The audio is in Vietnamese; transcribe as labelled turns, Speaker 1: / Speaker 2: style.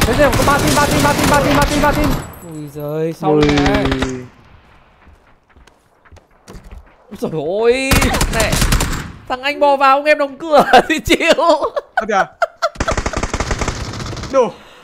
Speaker 1: Thế rồi có ba team, ba team, ba team, ba team, ba team, ba team. Ui giời, xong
Speaker 2: Ui.
Speaker 1: này. Trời ơi, này. Thằng anh bò vào ông em đóng cửa thì chịu.
Speaker 3: được à? Đủ